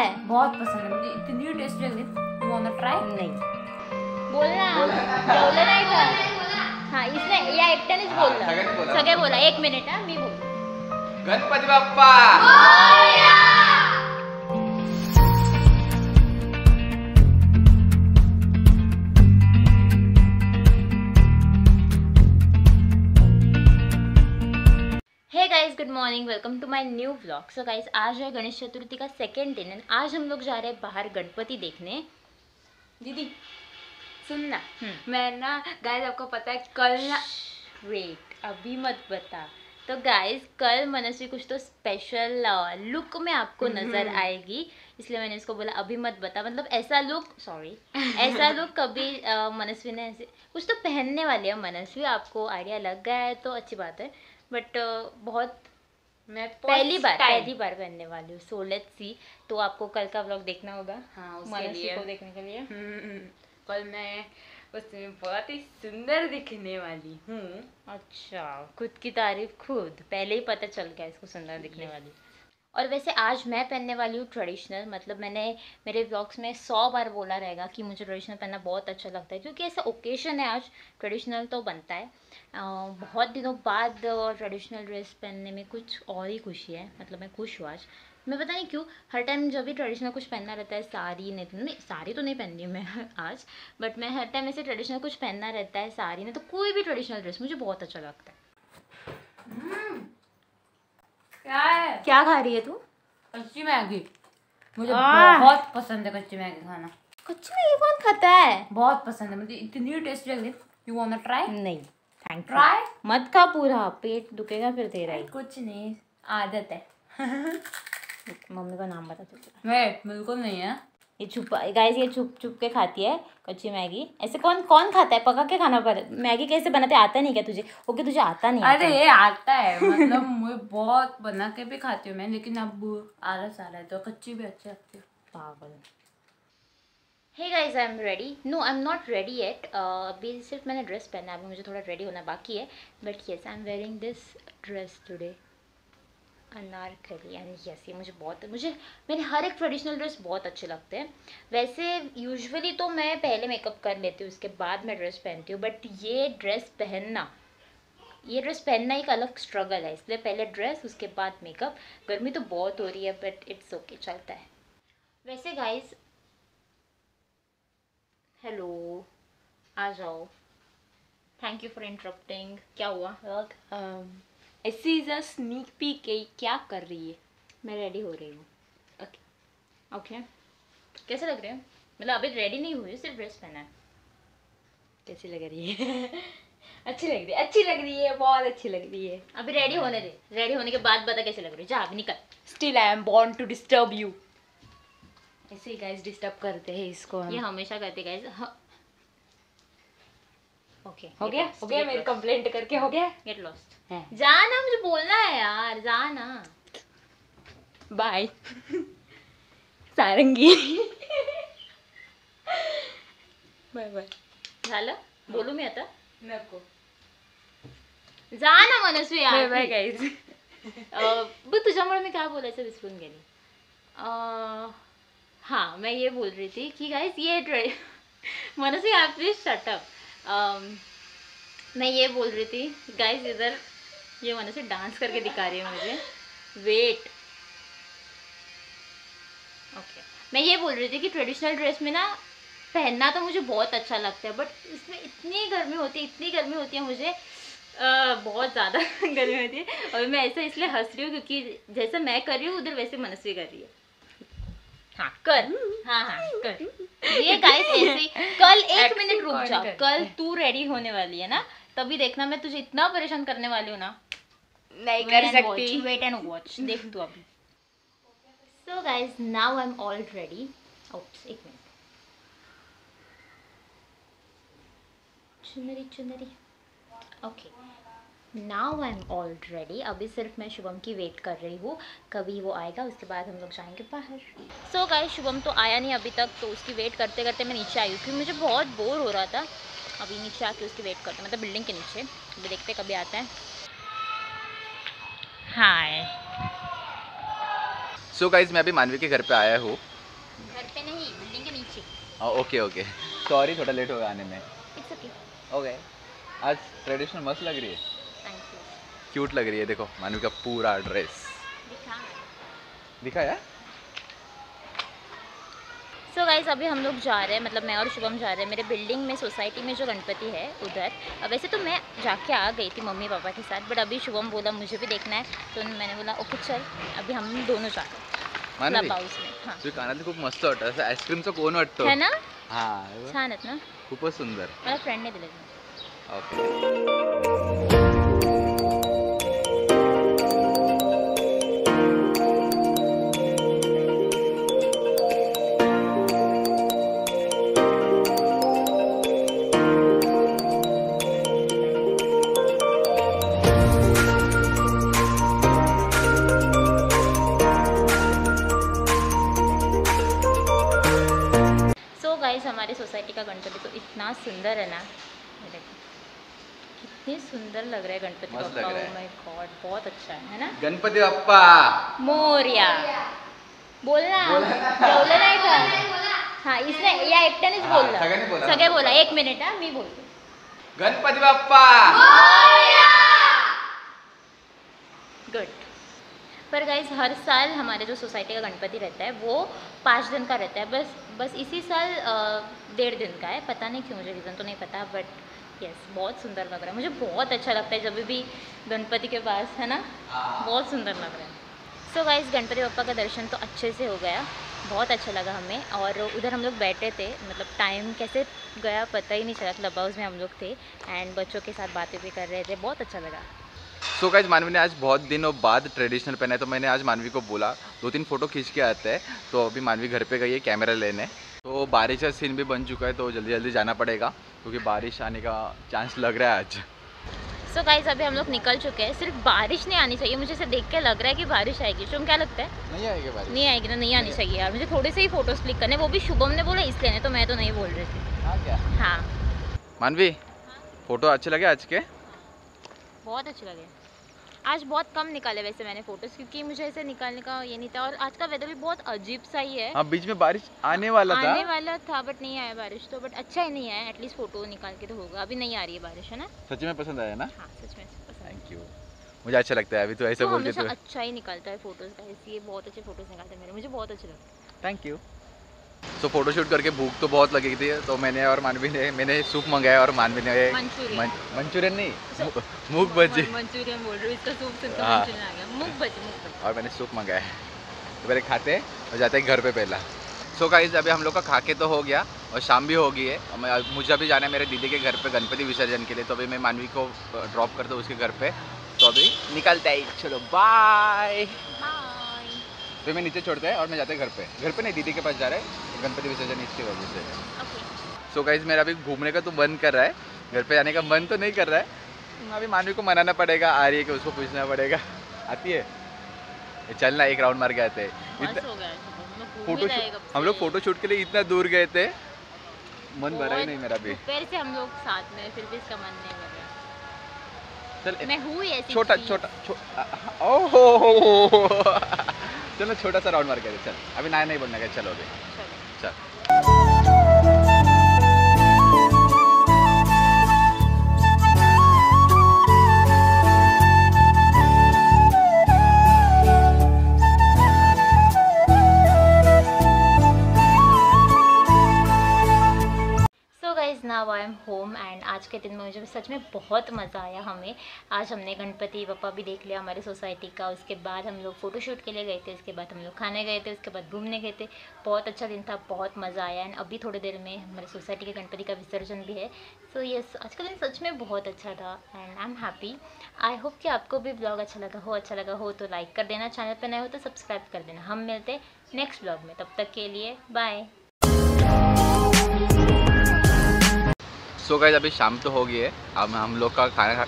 है। बहुत पसंद है। मुझे इतनी टेस्टी लग रही यू वांट ट्राई नहीं। बोलना। बोलना नाही का हाँ इसने या एकट्यानेच बोललं बोला. सगळे बोला। एक मिनिट हा मी बोल। Ganpati Bappa. Good morning welcome to my new blog so guys आज है गणेश चतुर्थी का सेकेंड दिन एंड आज हम लोग जा रहे हैं बाहर गणपति देखने। दीदी सुन ना हम्म। मैं ना गाइस आपको पता है कल ना वेट अभी मत बता। तो गाइस कल मनस्वी कुछ तो स्पेशल लुक में आपको नज़र आएगी इसलिए मैंने इसको बोला अभी मत बता। मतलब ऐसा लुक सॉरी ऐसा लुक कभी मनस्वी ने ऐसे कुछ तो पहनने वाली है मनस्वी आपको आइडिया लग गया है तो अच्छी बात है। बट बहुत मैं पहली बार पहली बार पहनने वाली हूँ सो लेट्स सी तो आपको कल का व्लॉग देखना होगा हाँ उसके मनस्वी लिए। को देखने के लिए। हम्म, कल मैं उसमें बहुत ही सुंदर दिखने वाली हूँ। अच्छा खुद की तारीफ़ खुद पहले ही पता चल गया इसको सुंदर दिखने वाली। और वैसे आज मैं पहनने वाली हूँ ट्रेडिशनल मतलब मैंने मेरे ब्लॉग्स में सौ बार बोला रहेगा कि मुझे ट्रेडिशनल पहनना बहुत अच्छा लगता है क्योंकि ऐसा ओकेशन है आज ट्रेडिशनल तो बनता है। बहुत दिनों बाद ट्रेडिशनल ड्रेस पहनने में कुछ और ही खुशी है मतलब मैं खुश हूँ आज। मैं पता नहीं क्यों हर टाइम जब भी ट्रेडिशनल कुछ पहनना रहता है साड़ी नहीं नहीं साड़ी तो नहीं पहननी मैं आज बट मैं हर टाइम ऐसे ट्रेडिशनल कुछ पहनना रहता है साड़ी नहीं तो कोई भी ट्रेडिशनल ड्रेस मुझे बहुत अच्छा लगता है। क्या है? क्या खा रही है तू? कच्ची मैगी। मुझे बहुत पसंद है कच्ची मैगी खाना। कच्ची मैगी कौन खाता है? बहुत पसंद है मुझे इतनी टेस्टी लग रही यू वांट ट्राई नहीं थैंक ट्राई मत खा पूरा पेट दुखेगा फिर तेरा कुछ नहीं आदत है। मम्मी का नाम बता तुझे वे बिल्कुल नहीं है। ये छुप गाइस ये छुप छुप के खाती है कच्ची मैगी। ऐसे कौन कौन खाता है? पका के खाना पर। मैगी कैसे बनाते? आता नहीं क्या तुझे? ओके तुझे आता नहीं अरे आता। ये आता है। मतलब मुझे बहुत बना के भी खाती हूँ मैं लेकिन अब आलस आ रहा है तो कच्ची भी अच्छी लगती है। पागल। Hey guys I am ready no I am not ready yet अभी सिर्फ़ मैंने ड्रेस पहना है अभी मुझे थोड़ा रेडी होना बाकी है। But yes I am wearing this dress today Anarkali and yes, ये मुझे बहुत, मुझे, मेरे हर एक ट्रेडिशनल ड्रेस बहुत अच्छे लगते हैं। वैसे यूजुअली तो मैं पहले मेकअप कर लेती हूँ, उसके बाद मैं ड्रेस पहनती हूँ बट ये ड्रेस पहनना, ये ड्रेस पहनना एक अलग स्ट्रगल है। इसलिए पहले ड्रेस उसके बाद मेकअप गर्मी तो बहुत हो रही है बट इट्स ओके चलता है। वैसे गाइस हेलो आ जाओ। थैंक यू फॉर इंटरप्टिंग क्या हुआ? ऐसी इज़ अ स्नीक पीक क्या कर रही है? मैं रेडी हो रही हूँ। ओके ओके कैसे लग रहे हैं? मतलब अभी रेडी नहीं हुई सिर्फ़ ड्रेस पहना है। कैसी लग रही है? अच्छी लग रही है अच्छी लग रही है बहुत अच्छी लग रही है। अभी रेडी होने दे। रेडी होने के बाद बता कैसे लग रही है? जा अभी निकल। Still I am born to disturb you ऐसे ही गाइस डिस्टर्ब करते हैं इसको हम। ये हमेशा करते गाइस ओके हो गया? हो गया मेरी कंप्लेंट करके? हो गया? गेट लॉस्ट जा ना मुझे बोलना है यार जा ना बाय सारंगी। बाय बाय झालं? बोलू मी आता? नको. जा ना मनस्वी यार बाय अं, बघ तुझ्यामुळे मी काय बोलायचं विसरून गेली. अं, हाँ मैं ये बोल रही थी कि गाइस ये मनस्वी आप प्लीज़ शटअप मैं ये बोल रही थी गाइस इधर ये मनस्वी डांस करके दिखा रही है मुझे। वेट ओके मैं ये बोल रही थी कि ट्रेडिशनल ड्रेस में ना पहनना तो मुझे बहुत अच्छा लगता है बट इसमें इतनी गर्मी होती है इतनी गर्मी होती है मुझे। अ, बहुत ज़्यादा गर्मी होती है। और मैं ऐसा इसलिए हंस रही हूँ क्योंकि जैसा मैं कर रही हूँ उधर वैसे मनस्वी कर रही है। हाँ कर हाँ हाँ कर ये गाइस ऐसे कल एक मिनट रुक कौन जा। करता कल तू रेडी होने वाली है ना? तभी देखना मैं तुझे इतना परेशान करने वाली हूँ ना। नहीं कर सकती। वेट एंड वॉच देख तू अभी। So guys now I am all ready oops एक मिनट चुनरी चुनरी। Okay now I am all ready अभी सिर्फ़ मैं शुभम की वेट कर रही हूँ। कभी वो आएगा उसके बाद हम लोग जाएँगे बाहर। सो गाइस शुभम तो आया नहीं अभी तक तो उसकी वेट करते करते मैं नीचे आई हूँ क्योंकि मुझे बहुत बोर हो रहा था। अभी नीचे आके उसकी वेट करते मतलब बिल्डिंग के नीचे। अभी देखते कभी आता है। हाय सो गाइज़ मैं अभी मानवी के घर पे आया हूँ। घर पे नहीं बिल्डिंग के नीचे। ओके ओके सॉरी थोड़ा लेट हो गया आने में। इट्स ओके ओके आज ट्रेडिशनल मस्त लग रही है। क्यूट लग रही है देखो मानवी का पूरा ड्रेस दिखा। दिखा यार। सो गाइस अभी हम लोग जा रहे हैं मतलब मैं और शुभम जा रहे हैं मेरे बिल्डिंग में सोसाइटी में जो गणपति है उधर। अब वैसे तो मैं जाके आ गई थी मम्मी पापा के साथ बट अभी शुभम बोला मुझे भी देखना है। तो मैंने बोला ओके चल अभी हम दोनों जा रहे हैं हाऊस में। हाँ। तुझ्या कानातलं खूप मस्त वाटतं असं आईस्क्रीमचं कोण वाटतो है? ना? हा। छान आहेत ना? खूपच सुंदर। मला फ्रेंडने दिले। ओके सुंदर है ना? कितनी सुंदर लग रहा है गणपति बप्पा। माय गॉड बहुत अच्छा है है ना? गणपती बाप्पा। मोर्या। बोलना। जेवलं नाही का हा इसने या एकट्यानेच बोलला बोला. सगळे बोला। एक मिनिट हा मी बोलते। गणपती बाप्पा। पर गाइज़ हर साल हमारे जो सोसाइटी का गणपति रहता है वो पाँच दिन का रहता है। बस बस इसी साल डेढ़ दिन का है। पता नहीं क्यों मुझे रीज़न तो नहीं पता बट यस बहुत सुंदर लग रहा है। मुझे बहुत अच्छा लगता है जब भी गणपति के पास है ना? बहुत सुंदर लग रहा है। सो गाइज़ गणपति बप्पा का दर्शन तो अच्छे से हो गया। बहुत अच्छा लगा हमें। और उधर हम लोग बैठे थे मतलब टाइम कैसे गया पता ही नहीं चला। क्लब हाउस में हम लोग थे एंड बच्चों के साथ बातें भी कर रहे थे। बहुत अच्छा लगा। सो गाइज़ मानवी ने आज बहुत दिनों बाद ट्रेडिशनल पहना है तो मैंने आज मानवी को बोला दो तीन फ़ोटो खींच के आते हैं। तो अभी मानवी घर पे गई है कैमरा लेने। तो बारिश का सीन भी बन चुका है तो जल्दी जल्दी जाना पड़ेगा क्योंकि बारिश आने का चांस लग रहा है आज। सो गाइस अभी हम लोग निकल चुके हैं। सिर्फ़ बारिश नहीं आनी चाहिए मुझे देख के लग रहा है कि बारिश आएगी। शुभम क्या लगता है? नहीं आएगी बारिश। नहीं आएगी ना नहीं आनी चाहिए यार। मुझे थोड़े से ही फ़ोटोज़ क्लिक करने वो भी शुभम ने बोला इसलिए नहीं तो मैं तो नहीं बोल रही थी। हाँ हाँ। मानवी फ़ोटो अच्छे लगे आज के? बहुत अच्छे लगे। आज बहुत कम निकाले वैसे मैंने फ़ोटोज़ क्योंकि मुझे ऐसे निकालने का ये नहीं था। और आज का वेदर भी बहुत अजीब सा ही है। हाँ बीच में बारिश आने वाला आने था। आने वाला था बट नहीं आया बारिश तो बट अच्छा ही नहीं आया। एटलीस्ट फ़ोटो निकाल के तो होगा। अभी नहीं आ रही है बारिश है ना? सच में पसंद आया ना? हाँ सच में थैंक यू मुझे अच्छा लगता है अभी तो ऐसे वो बोल के तो। अच्छा ही निकलता है फ़ोटोज़ का इसलिए बहुत अच्छे फ़ोटोज़ निकालते हैं मेरे। मुझे बहुत अच्छे लगते हैं। थैंक यू तो फ़ोटो शूट करके भूख तो बहुत लगी थी तो मैंने और मानवी ने मैंने सूप मंगाया और मानवी ने मंचूरियन। नहीं मूंग भजी मंचूरियन बोल रही इसका सूप सुनकर हाँ। मंचूरियन आ गया मूंग भजी और मैंने सूप मंगाया है। तो पहले खाते हैं और जाते हैं घर पे पहला। सो so, गाइस अभी हम लोग का खा के तो हो गया और शाम भी हो गई है। और मैं मुझे अभी जाना है मेरे दीदी के घर पे गणपति विसर्जन के लिए। तो अभी मैं मानवी को ड्रॉप करता हूँ उसके घर पे। तो अभी निकलते हैं। चलो बाय तो मैं नीचे छोड़ते हैं और मैं जाते हैं घर पे। घर पे नहीं दीदी के पास जा रहे हैं। गणपति विसर्जन इसकी वजह से। सो गाइज़ मेरा अभी घूमने का तो मन कर रहा है। घर पे जाने का मन तो नहीं कर रहा है। अभी मानवी को मनाना पड़ेगा आ रही है कि उसको पूछना पड़ेगा। आती है? चलना एक राउंड मार के आते हैं। फ़ोटो हम लोग फ़ोटो शूट के लिए इतना दूर गए थे। मन भरा ही नहीं मेरा भी से हम लोग साथ में फिर भी इसका मन नहीं रहा चल मैं हूँ छोटा छोटा ओहो चलो छोटा सा राउंड मार के चल। अभी नया नहीं बनना का चलो अभी। चलो। चल। आज के दिन में मुझे सच में बहुत मज़ा आया हमें। आज हमने गणपति बप्पा भी देख लिया हमारे सोसाइटी का उसके बाद हम लोग फ़ोटोशूट के लिए गए थे उसके बाद हम लोग खाने गए थे उसके बाद घूमने गए थे। बहुत अच्छा दिन था बहुत मज़ा आया। एंड अभी थोड़ी देर में हमारे सोसाइटी के गणपति का विसर्जन भी है। सो so, यस yes, आज का दिन सच में बहुत अच्छा था। And I am happy I hope कि आपको भी ब्लॉग अच्छा लगा हो अच्छा लगा हो तो लाइक कर देना। चैनल पर नए हो तो सब्सक्राइब कर देना। हम मिलते नेक्स्ट ब्लॉग में। तब तक के लिए बाय सो गए अभी शाम तो हो गई है। अब हम लोग का खाना